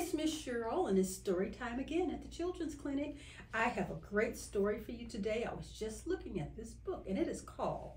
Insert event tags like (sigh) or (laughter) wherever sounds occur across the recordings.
It's Miss Cheryl, and it's story time again at the Children's Clinic. I have a great story for you today. I was just looking at this book, and it is called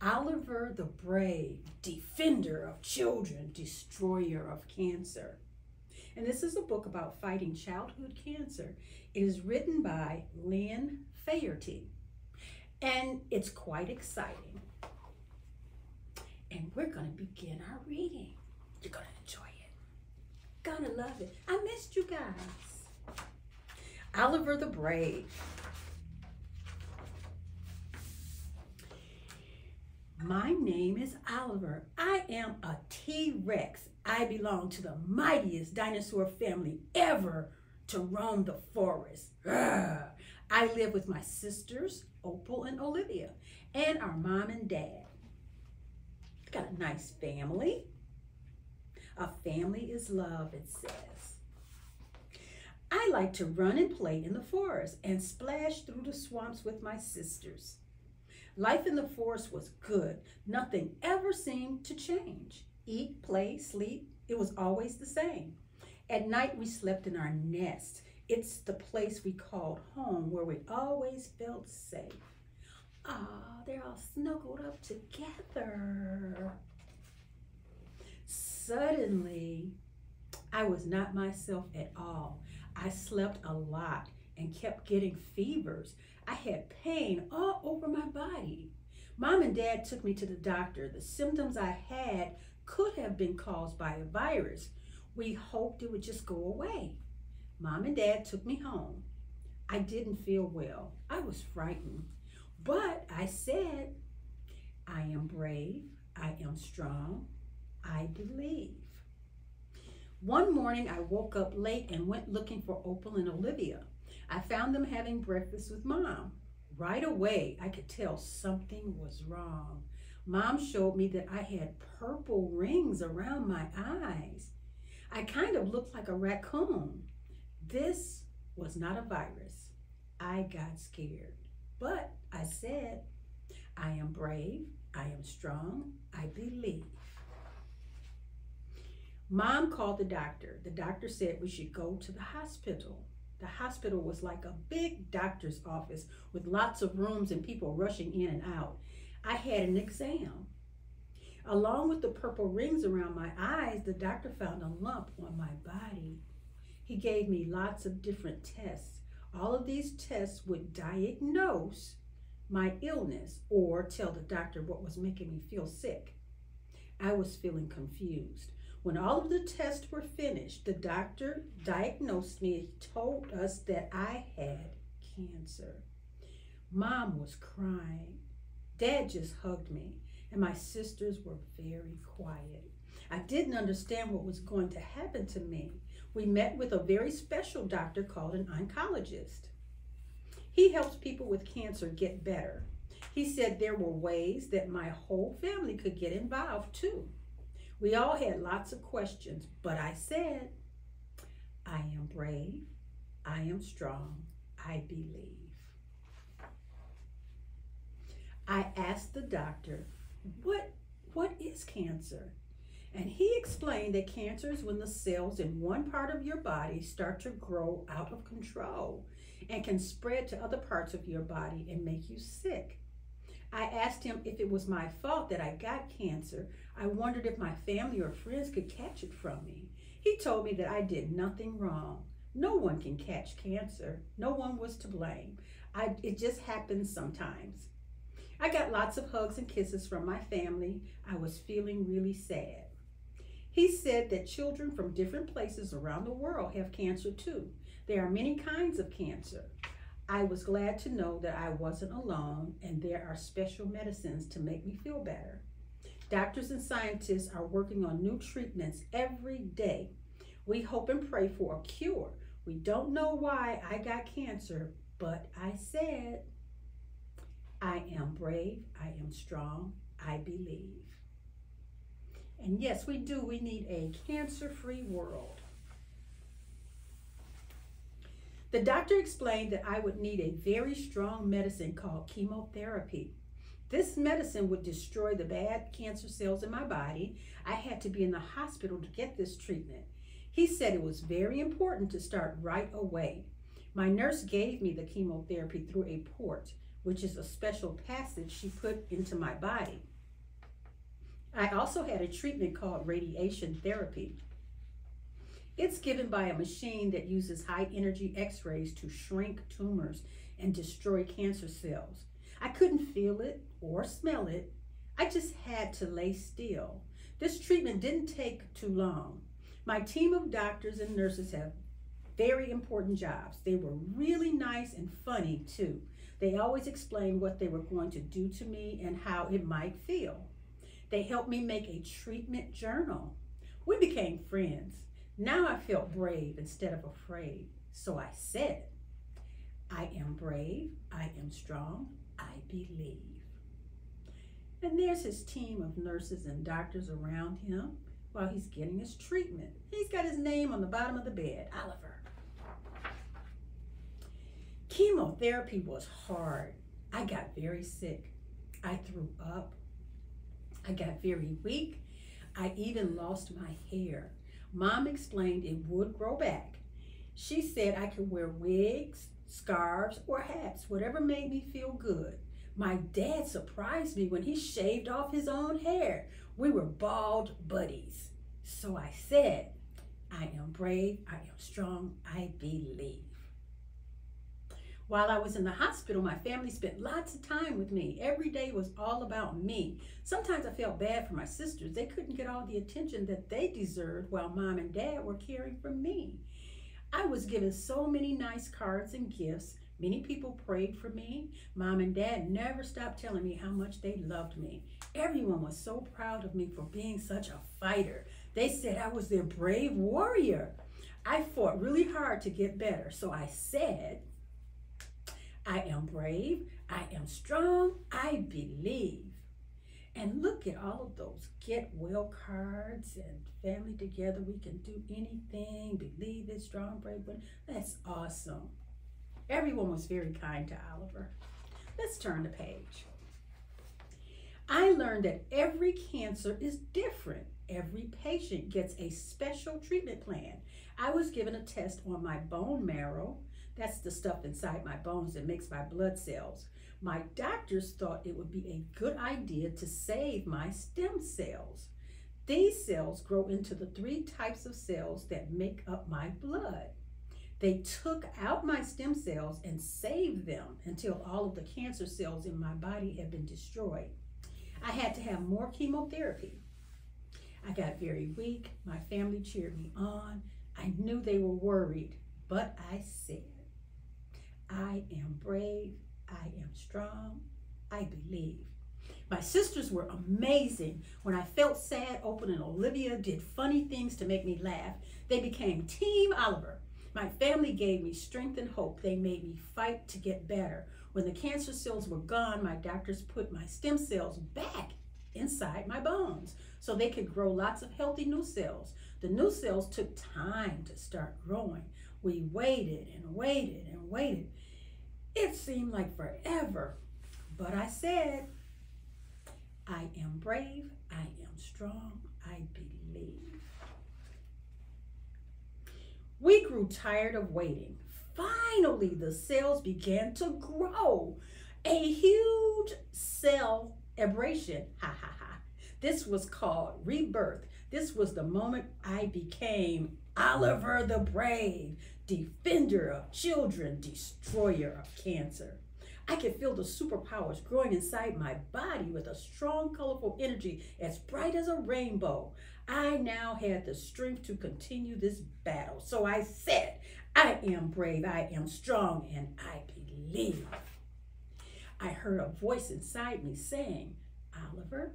Oliver the Brave, Defender of Children, Destroyer of Cancer. And this is a book about fighting childhood cancer. It is written by Lynn Faherty, and it's quite exciting. And we're going to begin our reading. You're going to. Gonna love it. I missed you guys. Oliver the Brave. My name is Oliver. I am a T-Rex. I belong to the mightiest dinosaur family ever to roam the forest. I live with my sisters, Opal and Olivia, and our mom and dad. Got a nice family. A family is love, it says. I like to run and play in the forest and splash through the swamps with my sisters. Life in the forest was good. Nothing ever seemed to change. Eat, play, sleep, it was always the same. At night, we slept in our nest. It's the place we called home where we always felt safe. Ah, they're all snuggled up together. Suddenly, I was not myself at all. I slept a lot and kept getting fevers. I had pain all over my body. Mom and dad took me to the doctor. The symptoms I had could have been caused by a virus. We hoped it would just go away. Mom and dad took me home. I didn't feel well. I was frightened. But I said, I am brave. I am strong. I believe. One morning I woke up late and went looking for Opal and Olivia. I found them having breakfast with mom. Right away, I could tell something was wrong. Mom showed me that I had purple rings around my eyes. I kind of looked like a raccoon. This was not a virus. I got scared. But I said, I am brave, I am strong, I believe. Mom called the doctor. The doctor said we should go to the hospital. The hospital was like a big doctor's office with lots of rooms and people rushing in and out. I had an exam. Along with the purple rings around my eyes, the doctor found a lump on my body. He gave me lots of different tests. All of these tests would diagnose my illness or tell the doctor what was making me feel sick. I was feeling confused. When all of the tests were finished, the doctor diagnosed me and told us that I had cancer. Mom was crying. Dad just hugged me, and my sisters were very quiet. I didn't understand what was going to happen to me. We met with a very special doctor called an oncologist. He helps people with cancer get better. He said there were ways that my whole family could get involved too. We all had lots of questions, but I said, I am brave, I am strong, I believe. I asked the doctor, what, what is cancer? And he explained that cancer is when the cells in one part of your body start to grow out of control and can spread to other parts of your body and make you sick. I asked him if it was my fault that I got cancer. I wondered if my family or friends could catch it from me. He told me that I did nothing wrong. No one can catch cancer. No one was to blame. I, it just happens sometimes. I got lots of hugs and kisses from my family. I was feeling really sad. He said that children from different places around the world have cancer too. There are many kinds of cancer. I was glad to know that I wasn't alone and there are special medicines to make me feel better. Doctors and scientists are working on new treatments every day. We hope and pray for a cure. We don't know why I got cancer, but I said, I am brave, I am strong, I believe. And yes, we do. We need a cancer-free world. The doctor explained that I would need a very strong medicine called chemotherapy. This medicine would destroy the bad cancer cells in my body. I had to be in the hospital to get this treatment. He said it was very important to start right away. My nurse gave me the chemotherapy through a port, which is a special passage she put into my body. I also had a treatment called radiation therapy. It's given by a machine that uses high energy x rays to shrink tumors and destroy cancer cells. I couldn't feel it or smell it. I just had to lay still. This treatment didn't take too long. My team of doctors and nurses have very important jobs. They were really nice and funny too. They always explained what they were going to do to me and how it might feel. They helped me make a treatment journal. We became friends. Now I felt brave instead of afraid. So I said, I am brave, I am strong, I believe. And there's his team of nurses and doctors around him while he's getting his treatment. He's got his name on the bottom of the bed, Oliver. Chemotherapy was hard. I got very sick. I threw up. I got very weak. I even lost my hair. Mom explained it would grow back. She said I could wear wigs, scarves, or hats, whatever made me feel good. My dad surprised me when he shaved off his own hair. We were bald buddies. So I said, I am brave, I am strong, I believe. While I was in the hospital, my family spent lots of time with me. Every day was all about me. Sometimes I felt bad for my sisters. They couldn't get all the attention that they deserved while mom and dad were caring for me. I was given so many nice cards and gifts. Many people prayed for me. Mom and dad never stopped telling me how much they loved me. Everyone was so proud of me for being such a fighter. They said I was their brave warrior. I fought really hard to get better, so I said, I am brave, I am strong, I believe. And look at all of those get well cards and family together. We can do anything, believe it, strong, brave. But That's awesome. Everyone was very kind to Oliver. Let's turn the page. I learned that every cancer is different. Every patient gets a special treatment plan. I was given a test on my bone marrow, that's the stuff inside my bones that makes my blood cells. My doctors thought it would be a good idea to save my stem cells. These cells grow into the three types of cells that make up my blood. They took out my stem cells and saved them until all of the cancer cells in my body had been destroyed. I had to have more chemotherapy. I got very weak. My family cheered me on. I knew they were worried, but I said, I am brave. I am strong. I believe. My sisters were amazing. When I felt sad, Opal and Olivia did funny things to make me laugh. They became Team Oliver. My family gave me strength and hope. They made me fight to get better. When the cancer cells were gone, my doctors put my stem cells back inside my bones so they could grow lots of healthy new cells. The new cells took time to start growing. We waited and waited and waited. It seemed like forever, but I said, I am brave, I am strong, I believe. We grew tired of waiting. Finally, the cells began to grow. A huge cell abrasion. Ha ha ha. This was called rebirth. This was the moment I became Oliver the Brave, defender of children, destroyer of cancer. I could feel the superpowers growing inside my body with a strong, colorful energy as bright as a rainbow. I now had the strength to continue this battle. So I said, I am brave, I am strong, and I believe. I heard a voice inside me saying, Oliver,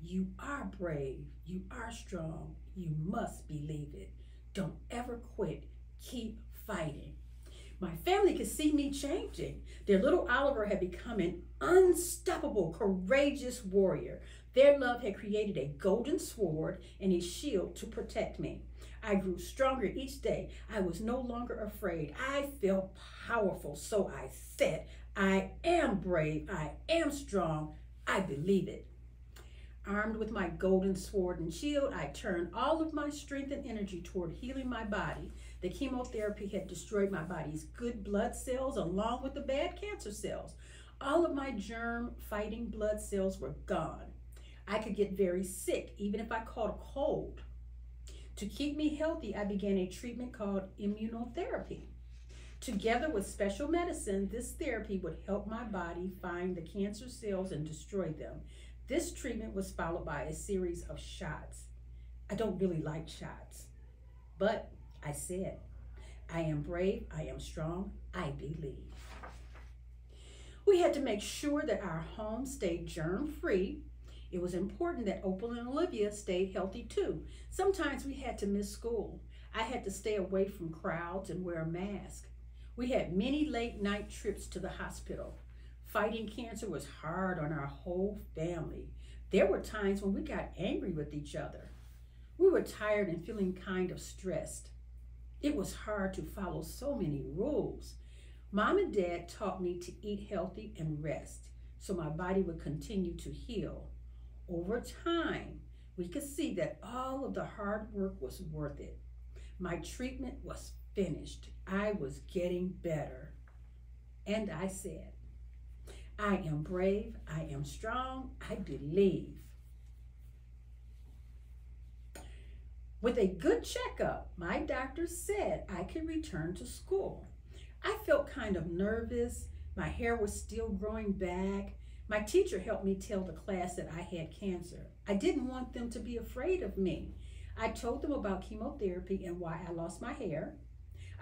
you are brave, you are strong, you must believe it. Don't ever quit. Keep fighting. My family could see me changing. Their little Oliver had become an unstoppable, courageous warrior. Their love had created a golden sword and a shield to protect me. I grew stronger each day. I was no longer afraid. I felt powerful. So I said, I am brave. I am strong. I believe it. Armed with my golden sword and shield, I turned all of my strength and energy toward healing my body. The chemotherapy had destroyed my body's good blood cells along with the bad cancer cells. All of my germ fighting blood cells were gone. I could get very sick even if I caught a cold. To keep me healthy, I began a treatment called immunotherapy. Together with special medicine, this therapy would help my body find the cancer cells and destroy them. This treatment was followed by a series of shots. I don't really like shots, but I said, I am brave, I am strong, I believe. We had to make sure that our home stayed germ free. It was important that Opal and Olivia stayed healthy too. Sometimes we had to miss school. I had to stay away from crowds and wear a mask. We had many late night trips to the hospital. Fighting cancer was hard on our whole family. There were times when we got angry with each other. We were tired and feeling kind of stressed. It was hard to follow so many rules. Mom and Dad taught me to eat healthy and rest so my body would continue to heal. Over time, we could see that all of the hard work was worth it. My treatment was finished. I was getting better. And I said, I am brave, I am strong, I believe. With a good checkup, my doctor said I could return to school. I felt kind of nervous. My hair was still growing back. My teacher helped me tell the class that I had cancer. I didn't want them to be afraid of me. I told them about chemotherapy and why I lost my hair.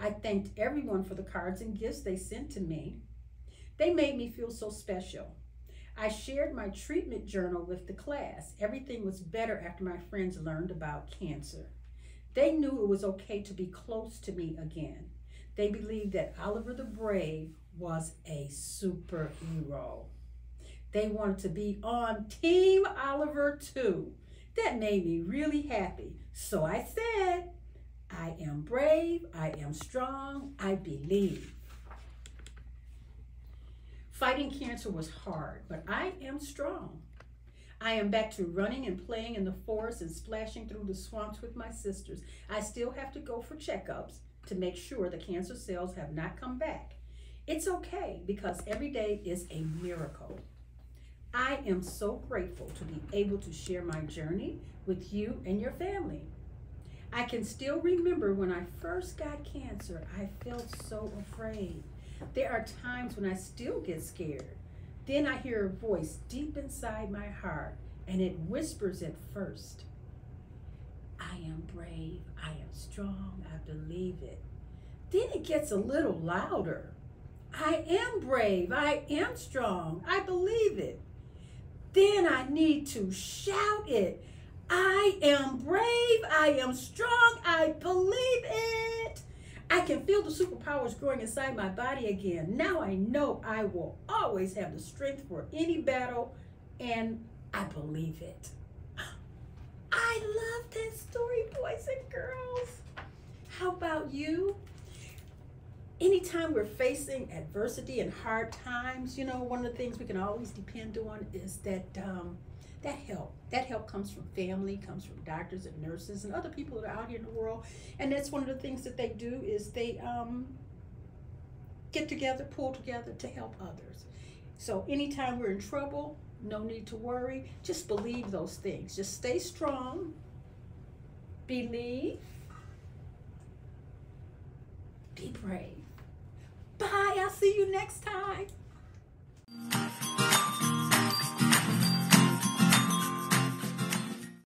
I thanked everyone for the cards and gifts they sent to me. They made me feel so special. I shared my treatment journal with the class. Everything was better after my friends learned about cancer. They knew it was okay to be close to me again. They believed that Oliver the Brave was a superhero. They wanted to be on Team Oliver too. That made me really happy. So I said, I am brave, I am strong, I believe. Fighting cancer was hard, but I am strong. I am back to running and playing in the forest and splashing through the swamps with my sisters. I still have to go for checkups to make sure the cancer cells have not come back. It's okay because every day is a miracle. I am so grateful to be able to share my journey with you and your family. I can still remember when I first got cancer, I felt so afraid. There are times when I still get scared. Then I hear a voice deep inside my heart, and it whispers at first I am brave, I am strong, I believe it. Then it gets a little louder. I am brave, I am strong, I believe it. Then I need to shout it. I am brave, I am strong, I believe it. I can feel the superpowers growing inside my body again. Now I know I will always have the strength for any battle, and I believe it. (gasps) I love that story, boys and girls. How about you? Anytime we're facing adversity and hard times, you know, one of the things we can always depend on is that um, that help. That help comes from family, comes from doctors and nurses and other people that are out here in the world. And that's one of the things that they do is they um, get together, pull together to help others. So anytime we're in trouble, no need to worry. Just believe those things. Just stay strong. Believe. Be brave. Bye. I'll see you next time.